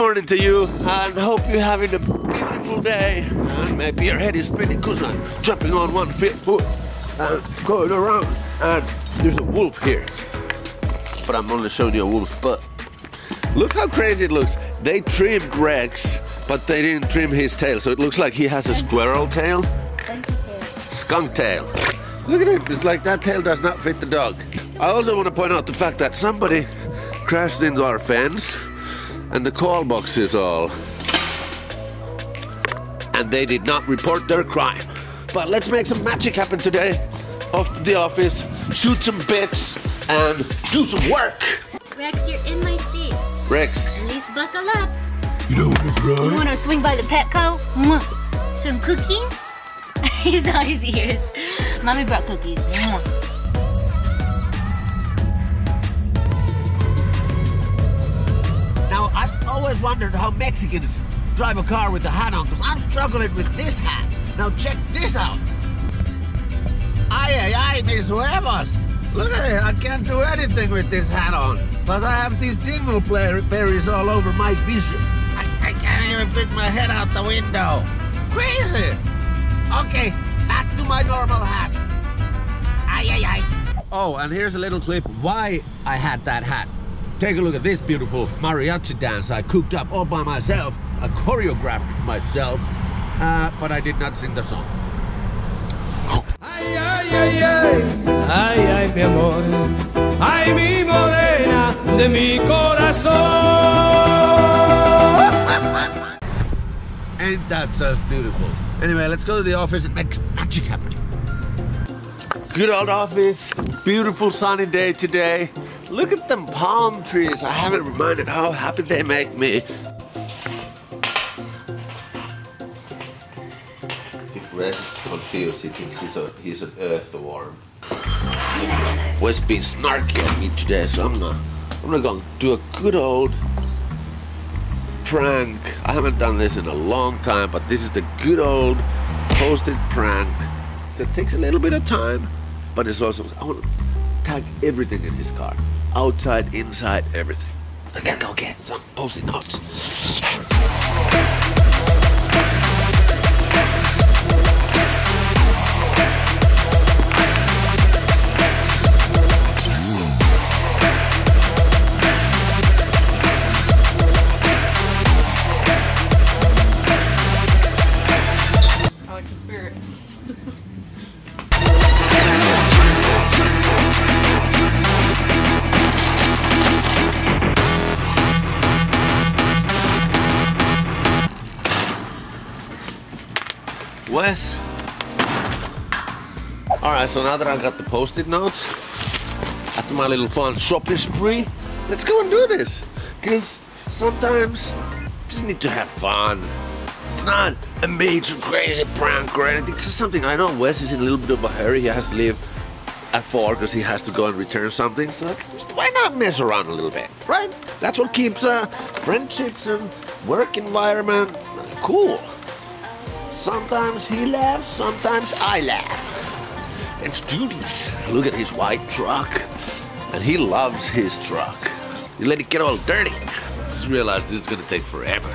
morning to you and hope you're having a beautiful day. And maybe your head is spinning because I'm jumping on one foot and going around. And there's a wolf here. But I'm only showing you a wolf's butt. Look how crazy it looks. They trimmed Rex, but they didn't trim his tail. So it looks like he has a squirrel tail. Skunk tail. Look at him. It's like that tail does not fit the dog. I also want to point out the fact that somebody crashed into our fence and the call boxes all. And they did not report their crime. But let's make some magic happen today. Off to the office, shoot some bits, and do some work. Rex, you're in my seat. Rex, At least buckle up. You don't want to You want to swing by the Petco? Mwah. Some cookies? He's all his ears. Mommy brought cookies. Always wondered how Mexicans drive a car with a hat on, because I'm struggling with this hat. Now, check this out. Ay, ay, ay, mis huevos. Look at it. I can't do anything with this hat on. Plus, I have these dingleberries all over my vision. I, I can't even fit my head out the window. Crazy. Okay, back to my normal hat. Ay, ay, ay. Oh, and here's a little clip why I had that hat. Take a look at this beautiful mariachi dance I cooked up all by myself. I choreographed it myself, uh, but I did not sing the song. Ay, ay, ay, ay, ay, ay, mi amor, ay, mi morena de mi corazón. Ain't that just beautiful? Anyway, let's go to the office and make magic happen. Good old office. Beautiful sunny day today. Look at them palm trees. I haven't reminded how happy they make me. Rex is confused. He thinks he's, a, he's an earthworm. Wes being snarky at me today, so I'm not. I'm not gonna do a good old prank. I haven't done this in a long time, but this is the good old post-it prank that takes a little bit of time, but it's also I want to tag everything in his car, outside, inside, everything. I gotta go get some post-it notes. Wes. All right, so now that I've got the post-it notes, after my little fun shopping spree, let's go and do this. Because sometimes you just need to have fun. It's not a major crazy prank or anything. It's just something I know Wes is in a little bit of a hurry. He has to leave at four because he has to go and return something. So why not mess around a little bit, right? That's what keeps uh, friendships and work environment cool. Sometimes he laughs, sometimes I laugh. It's Judy's. Look at his white truck. And he loves his truck. You let it get all dirty. Just realize this is gonna take forever.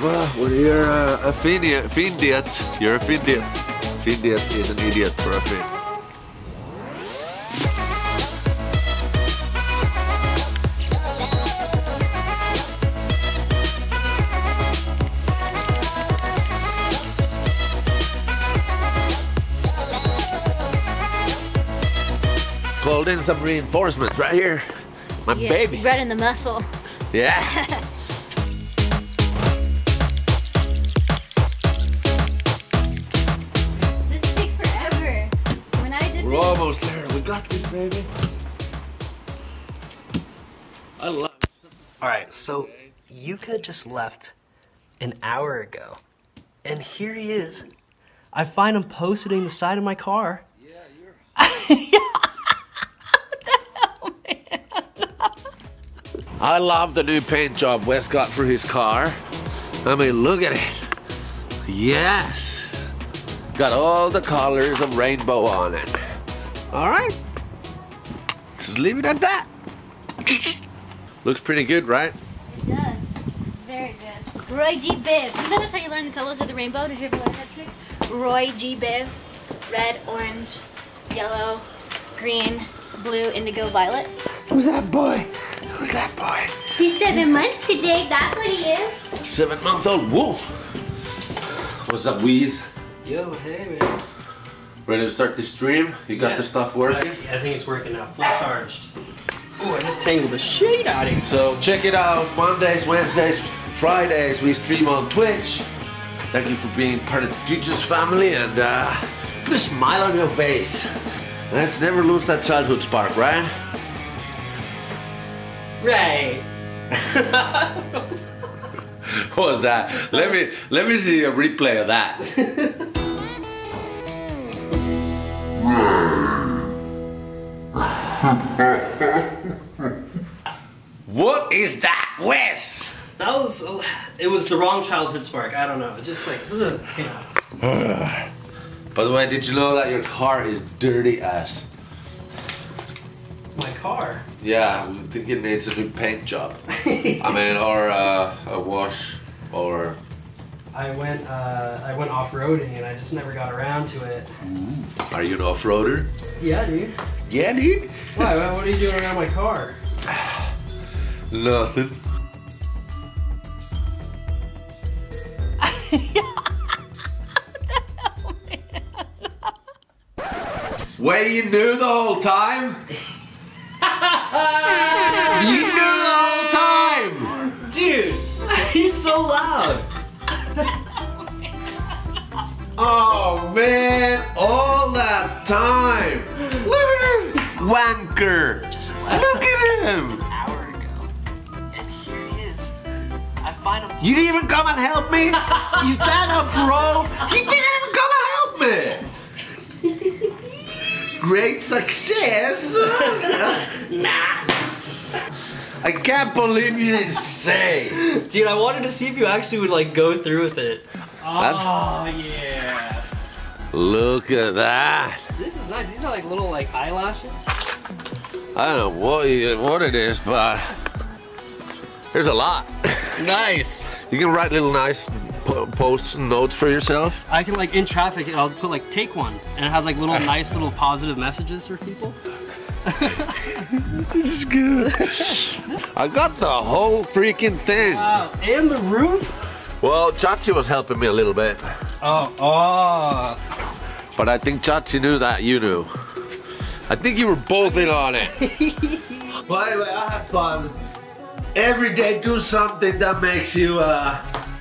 Well, when you're uh, a Findiat, Findiat, you're a Findiat. Findiat is an idiot for a Fin. Called in some reinforcements right here. My Yeah, baby. Right in the muscle. Yeah. This takes forever. When I did We're this, almost there. We got this, baby. I love All right, so Jukka just left an hour ago, and here he is. I find him posted in the side of my car. I love the new paint job Wes got for his car. I mean, look at it. Yes. got all the colors of rainbow on it. All right. Let's just leave it at that. Looks pretty good, right? It does. Very good. Roy G. Biv. You know that's how you learn the colors of the rainbow? Did you ever learn that trick? Roy G. Biv. Red, orange, yellow, green, blue, indigo, violet. Who's that boy? Who's that boy? He's seven months today. That's what he is. Seven month old wolf. What's up, Wheeze? Yo, hey man. Ready to start the stream? You got Yeah. the stuff working? I, I think it's working now, full charged. Oh, I just tangled the shade out of you. So check it out. Mondays, Wednesdays, Fridays, we stream on Twitch. Thank you for being part of the Teachers family and uh, put a smile on your face. Let's never lose that childhood spark, right? Right. What was that? Let me let me see a replay of that. what is that, Wes? That was, it was the wrong childhood spark. I don't know. It just like, ugh, chaos. By the way, did you know that your car is dirty as? Car. Yeah, I think it needs a new paint job. I mean, or uh, a wash, or I went, uh, I went off-roading and I just never got around to it. are you an off-roader? Yeah, dude. Yeah, dude. Why? What are you doing around my car? Nothing. Way you knew the whole time? so loud. Oh man, all that time! Look at this wanker! Look at him! And here he is. I find him. You didn't even come and help me? You stand up, bro! You didn't even come and help me! Great success! Nah. I can't believe you didn't say! Dude, I wanted to see if you actually would like go through with it. That's- Oh yeah. Look at that! This is nice. These are like little like eyelashes. I don't know what, you, what it is, but there's a lot. Nice. You can write little nice posts and notes for yourself. I can like in traffic, I'll put like take one, and it has like little nice little positive messages for people. This is good. I got the whole freaking thing. Wow. And the roof. Well, Chachi was helping me a little bit, Oh. Oh. but I think Chachi knew that you knew. I think you were both in on it. well, anyway, I have fun. Every day, do something that makes you uh,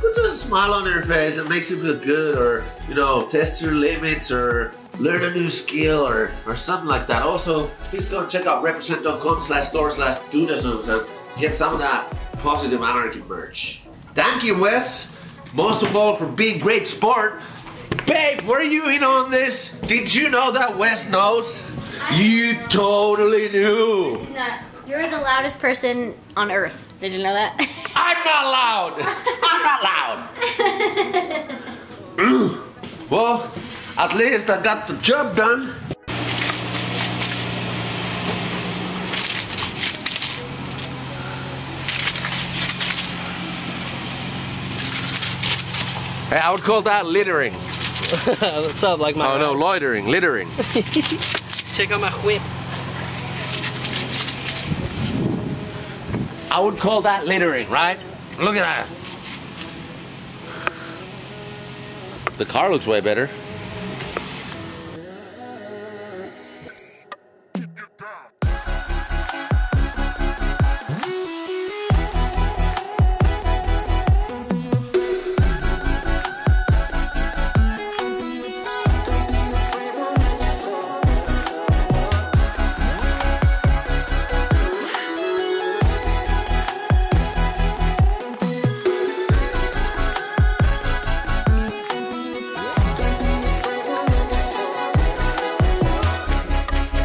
put a smile on your face and makes you feel good, or you know, test your limits, or learn a new skill, or or something like that. Also, please go and check out represent.com slash store slash dudesons and get some of that positive anarchy merch. Thank you, Wes. Most of all for being great sport. Babe, were you in on this? Did you know that Wes knows? You totally knew. You're the loudest person on earth. Did you know that? I'm not loud. I'm not loud. well, at least I got the job done. Hey, I would call that littering. What's up? Like my. Oh no, loitering, littering. Check out my whip. I would call that littering, right? Look at that. The car looks way better.